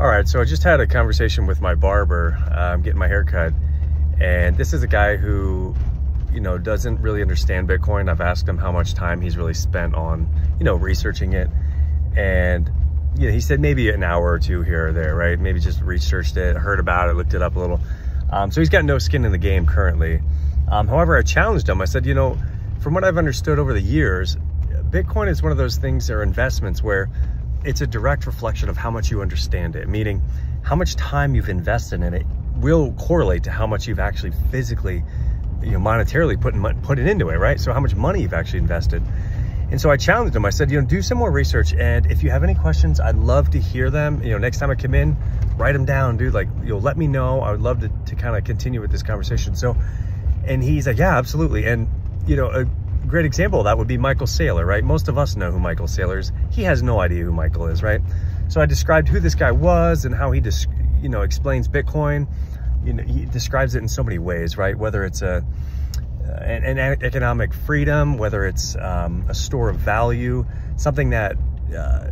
All right, so I just had a conversation with my barber. I'm getting my hair cut, and this is a guy who, you know, doesn't really understand Bitcoin. I've asked him how much time he's really spent on, you know, researching it, and you know, he said maybe an hour or two here or there, right? Maybe just researched it, heard about it, looked it up a little. Um, so he's got no skin in the game currently. Um, however, I challenged him. I said, you know, from what I've understood over the years, Bitcoin is one of those things or investments where it's a direct reflection of how much you understand it, meaning how much time you've invested in it will correlate to how much you've actually physically, you know, monetarily put, in, put it into it, right? So how much money you've actually invested. And so I challenged him. I said, you know, do some more research. And if you have any questions, I'd love to hear them. You know, next time I come in, write them down, dude. Like, you know, let me know. I would love to, to kind of continue with this conversation. So, and he's like, yeah, absolutely. And, you know, a, great example of that would be Michael Saylor, right? Most of us know who Michael Saylor is. He has no idea who Michael is, right? So I described who this guy was and how he, just, you know, explains Bitcoin. You know, he describes it in so many ways, right? Whether it's a an, an economic freedom, whether it's um, a store of value, something that uh,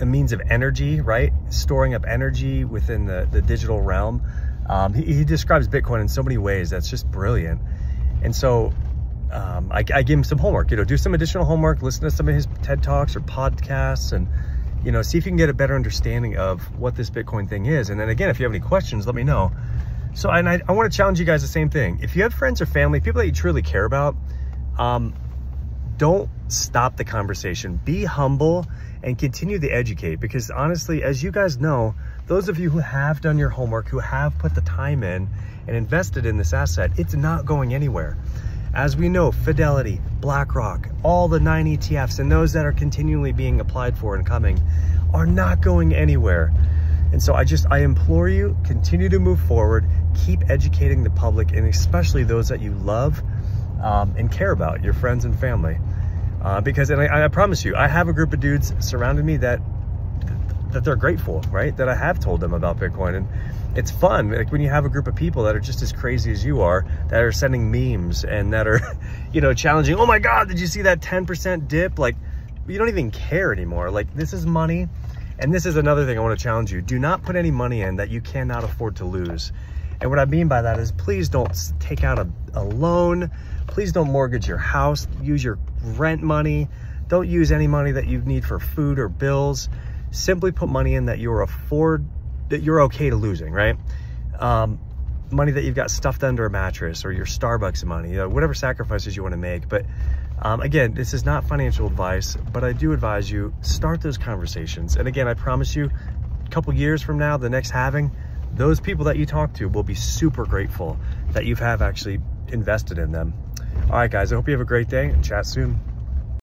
a means of energy, right? Storing up energy within the, the digital realm. Um, he, he describes Bitcoin in so many ways that's just brilliant. And so um, I, I give him some homework, you know, do some additional homework, listen to some of his TED Talks or podcasts and, you know, see if you can get a better understanding of what this Bitcoin thing is. And then again, if you have any questions, let me know. So, and I, I want to challenge you guys the same thing. If you have friends or family, people that you truly care about, um, don't stop the conversation. Be humble and continue to educate because honestly, as you guys know, those of you who have done your homework, who have put the time in and invested in this asset, it's not going anywhere. As we know, Fidelity, BlackRock, all the nine ETFs and those that are continually being applied for and coming are not going anywhere. And so I just, I implore you, continue to move forward, keep educating the public and especially those that you love um, and care about, your friends and family. Uh, because, and I, I promise you, I have a group of dudes surrounding me that that they're grateful, right? That I have told them about Bitcoin. And it's fun. Like when you have a group of people that are just as crazy as you are, that are sending memes and that are, you know, challenging, oh my God, did you see that 10% dip? Like you don't even care anymore. Like this is money. And this is another thing I want to challenge you. Do not put any money in that you cannot afford to lose. And what I mean by that is please don't take out a, a loan. Please don't mortgage your house. Use your rent money. Don't use any money that you need for food or bills simply put money in that you're afford that you're okay to losing, right? Um, money that you've got stuffed under a mattress or your Starbucks money, you know, whatever sacrifices you want to make. But um, again, this is not financial advice, but I do advise you start those conversations. And again, I promise you, a couple years from now, the next halving, those people that you talk to will be super grateful that you have actually invested in them. All right, guys, I hope you have a great day and chat soon.